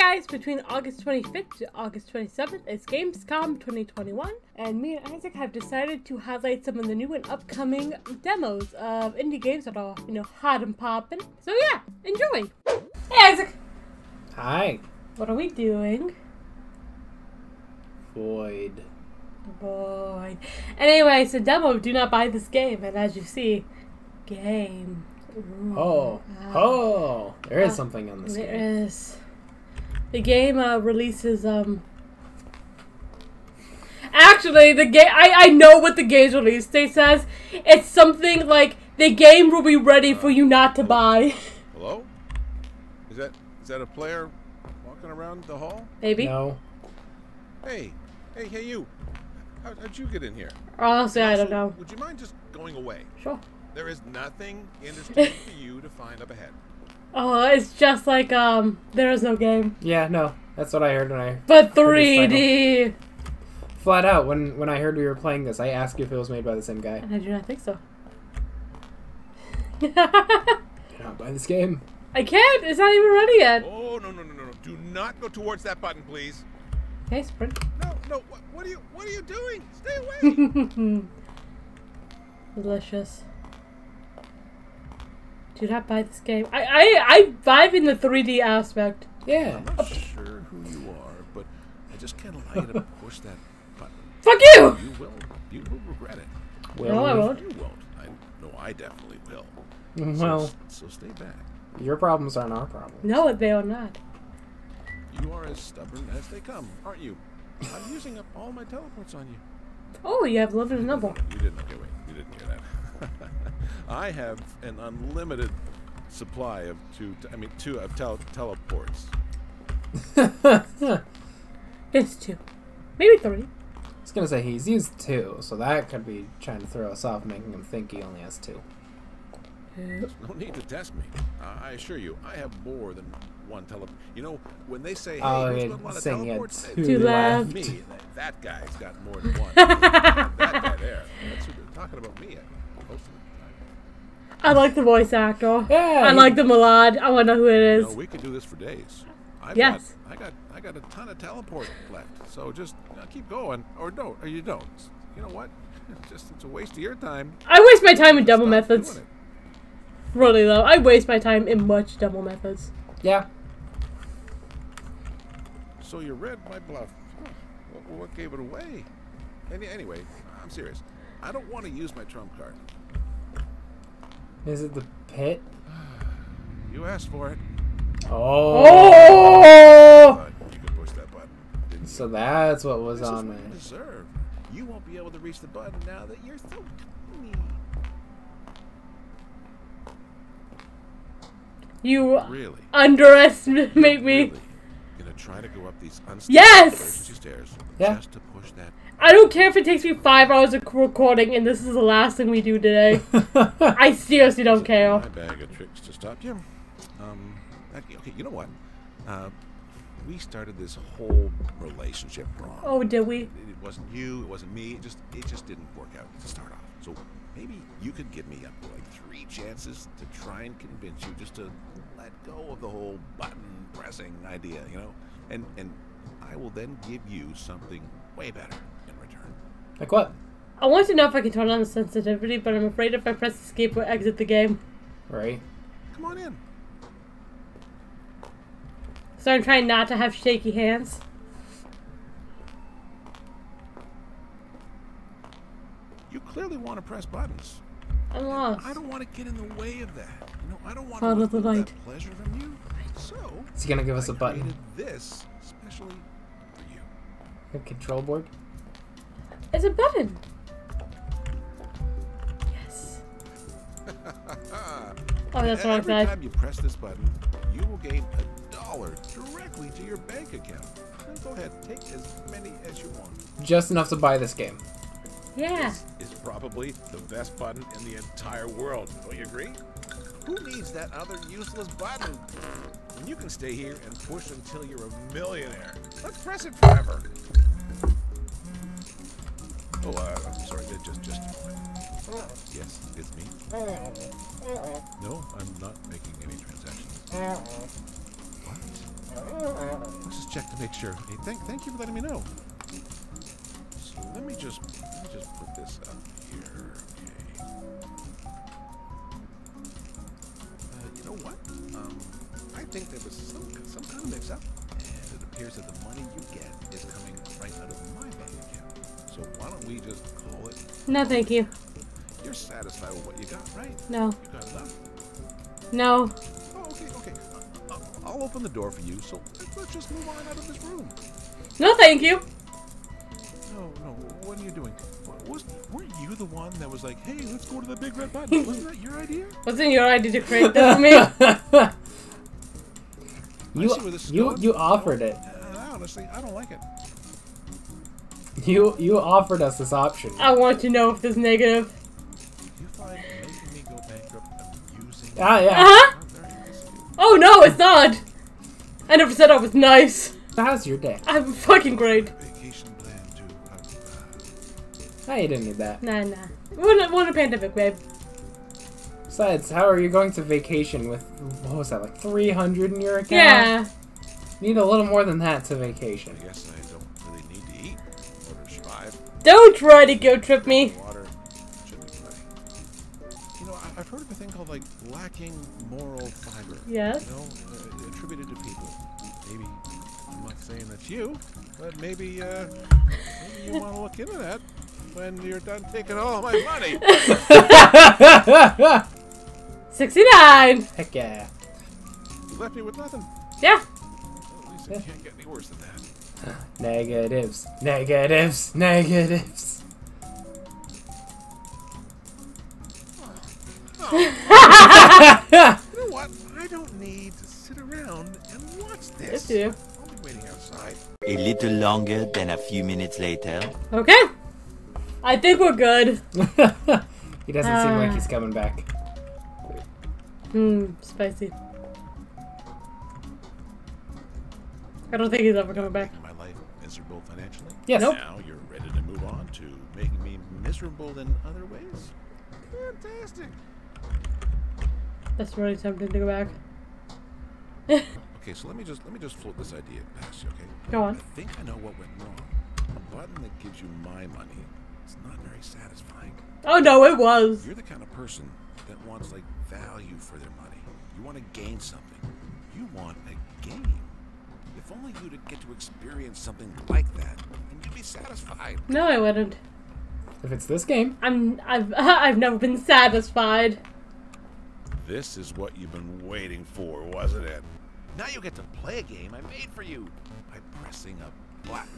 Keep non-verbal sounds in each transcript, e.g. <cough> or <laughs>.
guys, between August 25th to August 27th is Gamescom 2021, and me and Isaac have decided to highlight some of the new and upcoming demos of indie games that are, you know, hot and popping. So yeah, enjoy! Hey Isaac! Hi, What are we doing? Void. Boy. Anyway, it's a demo Do Not Buy This Game, and as you see, game. Ooh. Oh, Ah. oh, there is Ah, something on this There game. is. The game uh, releases um. Actually, the game I I know what the game's release date says. It's something like the game will be ready for you not to buy. <laughs> Hello? Is that is that a player walking around the hall? Maybe. No, Hey, hey, hey, you! How, how'd you get in here? Honestly, I don't know. Would you mind just going away? Sure. There is nothing interesting <laughs> for you to find up ahead. Oh, it's just like um, there is no game, yeah, no. That's what I heard when I but 3D. flat out when when I heard we were playing this. I asked you if it was made by the same guy. And I do not think so. Did <laughs> not buy this game. I can't. It's not even ready yet. Oh no no no no no! Do not go towards that button, please. Okay, sprint. No no! What, what are you what are you doing? Stay away! <laughs> Delicious. Do not buy this game. I I I vibe in the 3D aspect. Yeah. I'm not sure who you are, but I just can't allow you to <laughs> push that button. Fuck you! You will you will regret it. Well, No, I won't. You won't. I no, I definitely will. Mm, well, so, so stay back. your problems aren't our problems. No, they are not. You are as stubborn as they come, aren't you? I'm using up all my teleports on you. Oh, you have limited number. You didn't. Okay, wait. You didn't hear that. <laughs> I have an unlimited supply of two. I mean, two of tel- teleports. <laughs> It's two, maybe three. I was gonna say he's used two, so that could be trying to throw us off, making him think he only has two. Uh, there's no need to test me. I I assure you, I have more than one tele. You know, when they say, "Hey, Oh, who's yeah, got a lot of saying he had teleports?" two Two left. left. Me, that, that guy's got more than <laughs> one. that guy there. That's who they're talking about me. Most of the time. I like the voice actor. Yeah. I like the Malad. I want to know who it is. You know, we could do this for days. I've Yes. Got, I got I got a ton of teleport left. So just uh, keep going, or don't, or you don't. You know what? It's <laughs> just it's a waste of your time. I waste my time in double Stop methods. Really though, I waste my time in much double methods. Yeah. So you read my bluff. What, what gave it away? Any, anyway, I'm serious. I don't want to use my trump card. Is it the pit? <sighs> You asked for it. Oh. Oh! But you could push that button. Didn't you? So that's what was this on what you deserve. You won't be able to reach the button now that you're so tiny. You Really? underestimate me. Really? Gonna try to go up these unstable Yes! emergency stairs Yeah. just to push that. I don't care if it takes me five hours of recording and this is the last thing we do today. <laughs> I seriously don't care. My bag of tricks to stop you. Um, okay, okay, you know what? Uh, we started this whole relationship wrong. Oh, did we? It, it wasn't you. It wasn't me. It just it just didn't work out to start off. So maybe you could give me up to like three chances to try and convince you just to let go of the whole button pressing idea, you know? And and I will then give you something way better in return. like what? I want to know if I can turn on the sensitivity, but I'm afraid if I press escape, we'll exit the game. Right. Come on in. So I'm trying not to have shaky hands. You clearly want to press buttons. I'm lost. I don't want to get in the way of that. You know, I don't want to Follow the light. that pleasure from you. So Is he gonna give us I a button? created this especially for you. A control board? It's a button. Yes. <laughs> Oh, that's what I Every time you press this button, you will gain a dollar directly to your bank account. Now go ahead, take as many as you want. Just enough to buy this game. Yeah. This is probably the best button in the entire world. Don't you agree? Who needs that other useless button? And you can stay here and push until you're a millionaire. Let's press it forever. Oh, uh, I'm sorry. Just, just a moment. Yes, it's me. No, I'm not making any transactions. What? Let's just check to make sure. Hey, thank, thank you for letting me know. So let me just, let me just put this up here. I think there was some, some kind of mix-up, and it appears that the money you get is coming right out of my bank account. So why don't we just call it? No, thank you. You're satisfied with what you got, right? No. You got enough. No. Oh, okay, okay. Uh, uh, I'll open the door for you. So let's just move on out of this room. No, thank you. No, no. What are you doing? Wa- Was weren't you the one that was like, "Hey, let's go to the big red button"? <laughs> Wasn't that your idea? Wasn't your idea to create that for me? <laughs> I you see where this is you going. you offered it. Uh, honestly, I don't like it. You you offered us this option. I want to know if this negative. You find making me go bankrupt amusing? Ah yeah. Uh-huh. Not very nice of you. Oh no, it's not. I never said I was nice. How's your day? I'm fucking great. Vacation plan too. Uh, you didn't need that. Nah, nah. We're in, we're in a pandemic, babe. Besides, how are you going to vacation with what was that like 300 in your account? Yeah. Need a little more than that to vacation. I guess I don't really need to eat in order to survive. Don't try to go trip me. Water should be plenty. You know, I- I've heard of a thing called like lacking moral fiber. Yes. You know, uh, attributed to people. Maybe I'm not saying that's you, but maybe uh, maybe you want to look into that when you're done taking all my money. <laughs> <laughs> 69. Heck yeah. you left me with nothing. Yeah. Well, at least it can't get any worse than that. <sighs> Negatives. Negatives. Negatives. <laughs> You know what? I don't need to sit around and watch Yes, this. you. I'll be waiting outside. A little longer than a few minutes later. Okay. I think we're good. <laughs> he doesn't seem like Ah. he's coming back. Hmm, spicy. I don't think he's ever coming back. Making my life miserable financially. Yes. Nope. Now you're ready to move on to making me miserable in other ways. Fantastic. That's really tempting to go back. <laughs> Okay, so let me just let me just float this idea past you, okay? Go on. I think I know what went wrong. A button that gives you my money is not very satisfying. Oh no, it was. You're the kind of person that wants like value for their money. You want to gain something. You want a game. If only you would get to experience something like that, and you'd be satisfied. No, I wouldn't. If it's this game, I'm. I've. <laughs> I've never been satisfied. This is what you've been waiting for, wasn't it? Now you get to play a game I made for you by pressing a button.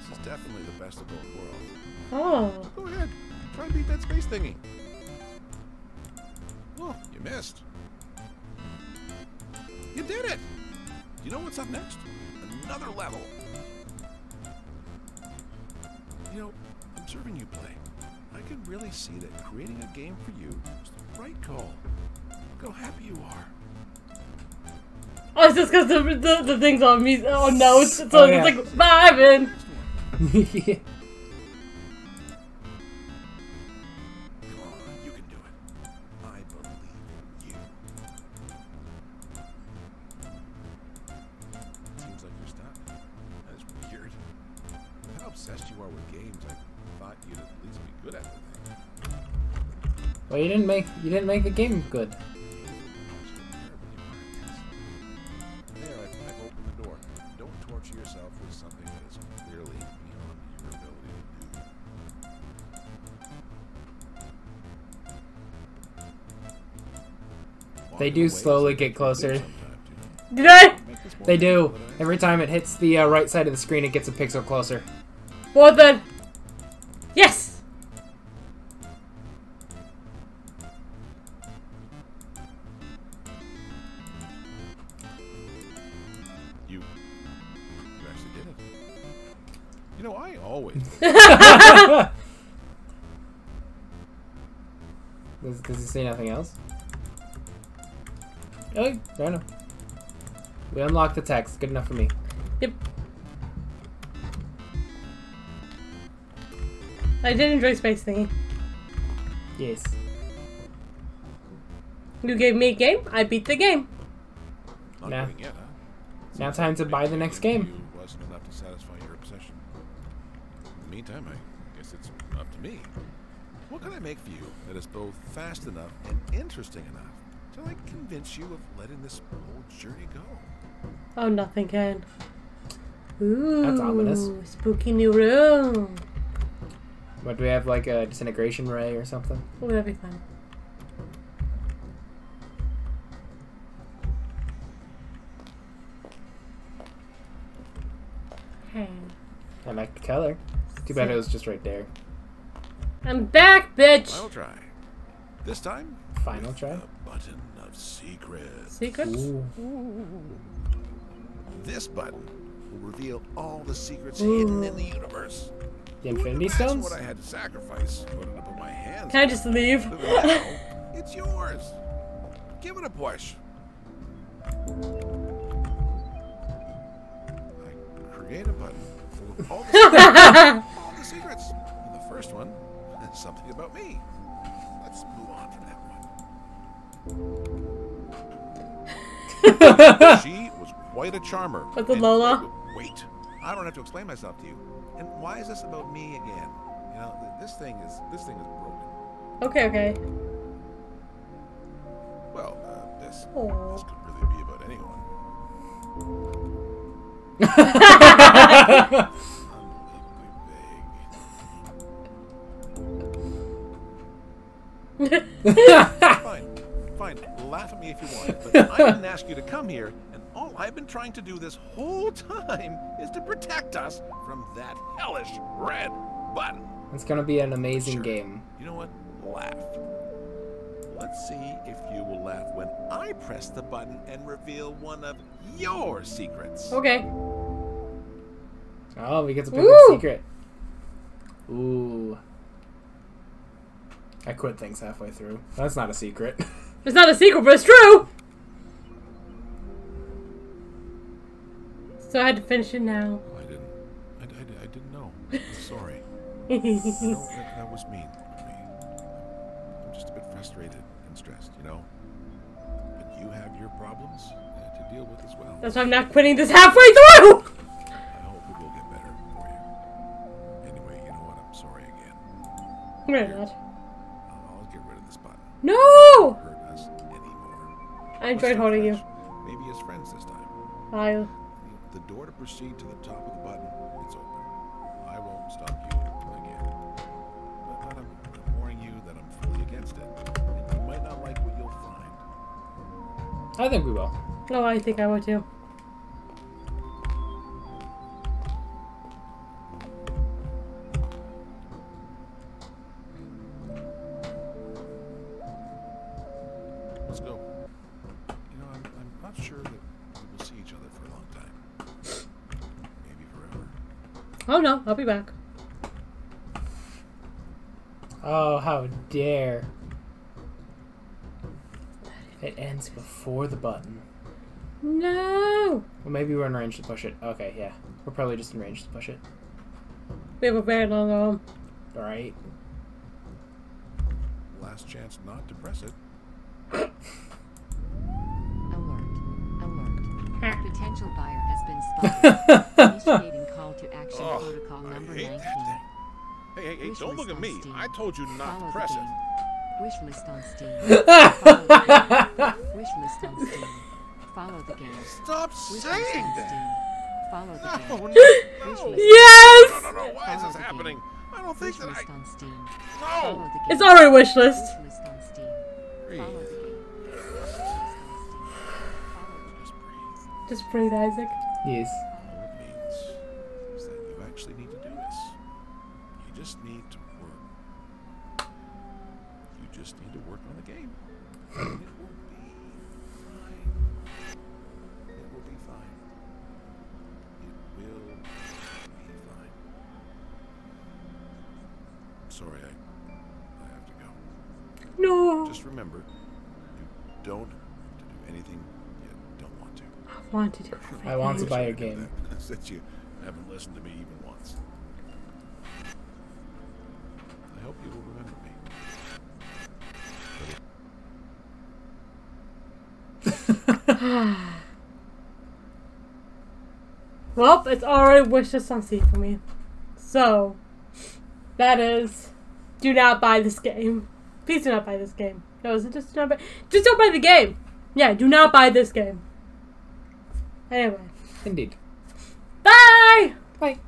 This is definitely the best of both worlds. Oh. Go ahead, try and beat that space thingy. Oh, you missed. You did it! You know what's up next? Another level. You know, observing you play, I can really see that creating a game for you was the right call. Look how happy you are. Oh, it's just because the, the the things on me on notes, so Oh, it's yeah. like vibing. yeah. <laughs> obsessed you are with games, I thought you'd at least be good at the thing. well, you didn't make you didn't make the game good. There, I, I've opened the door. Don't torture yourself with something that is clearly beyond your ability to do. They do slowly get closer. thing sometime, too. <laughs> Did I? Make this more They do. painful than I Every time it hits the uh, right side of the screen, it gets a pixel closer. What then? Yes. You, you actually did it. You know, I always. <laughs> Does, does he say nothing else? Oh, fair enough. We unlocked the text. Good enough for me. Yep. I did enjoy Space Thingy. Yes. You gave me a game, I beat the game. Not Nah. yet, huh? Now time to buy the next game. Wasn't enough to satisfy your obsession. In the meantime, I guess it's up to me. What can I make for you that is both fast enough and interesting enough to like convince you of letting this whole journey go? Oh, nothing can. Ooh, That's ominous. Spooky new room. What do we have? Like a disintegration ray or something? Oh, that'd be fun. Hey. I like the color. Too bad it was just right there. I'm back, bitch! I'll try. This time, Final try. a button of secrets. Secrets? Ooh. This button will reveal all the secrets Ooh. hidden in the universe. The Infinity imagine Stones? What I had to sacrifice in order to put my hands. Can I just leave? <laughs> It's yours. Give it a push. I create a button full of all the secrets. <laughs> all the secrets. And the first one is <laughs> something about me. Let's move on from that one. she was quite a charmer. With the Lola? Wait, I don't have to explain myself to you. And why is this about me again? You know, th- this thing is this thing is broken. okay, okay. Well, uh, this Aw. this could really be about anyone. <laughs> Unbelievably Fine, fine. Laugh at me if you want, but I didn't ask you to come here, I've been trying to do this whole time is to protect us from that hellish red button. It's gonna be an amazing Sure. game. You know what? Laugh. Let's see if you will laugh when I press the button and reveal one of your secrets. Okay. Oh, we get to pick Woo! a secret. Ooh. I quit things halfway through. That's not a secret. It's not a secret, but it's true! So I had to finish it now. I didn't. I, I, I didn't know. I'm sorry. <laughs> Know that, that was mean of me. I'm just a bit frustrated and stressed, you know. But you have your problems to deal with as well. That's why I'm not quitting this halfway through! I hope it will get better for you. Anyway, you know what? I'm sorry again. Wait a minute. I'll, get rid of this button. No! hurt us anymore. I enjoyed holding you. Maybe as friends this time. I'll. The door to proceed to the top of the button, it's open. I won't stop you again. But, but I'm, I'm warning you that I'm fully against it. And you might not like what you'll find. I think we will. No, I think I would too. Oh no, I'll be back. Oh, how dare. It ends before the button. No! Well, maybe we're in range to push it. Okay, yeah. We're probably just in range to push it. We have a very long arm. Alright. Last chance not to press it. Alert. Alert. <laughs> Potential buyer has been <laughs> spotted. Initiating action Oh, protocol I number hate 19. that thing. Hey, hey, hey, Wish don't look at me. Steam. I told you not Follow to press it. game. Wish list on Steam. Follow. Wish list on Steam. Follow the game. Stop Wish saying that. Steam. Follow the No, game. no, no. Yes! No, no, no. Why is this happening? game. I don't think Wish that list I. on Steam. No! It's on our wish list. Wish list on Steam. Breathe. Follow the game. Wish list on Steam. Follow the Just breathe. Just breathe, Isaac. Yes. Sorry, I, I have to go. No! Just remember, you don't have to do anything you don't want to. I want to do everything. I want to buy I your could do game. that, Since you haven't listened to me even once. I hope you will remember me. <laughs> Well, it's already wishlist on C for me. So, that is, do not buy this game. Please do not buy this game. No, is it just not buy? Just don't buy the game. Yeah, do not buy this game. Anyway, Indeed. bye. Bye.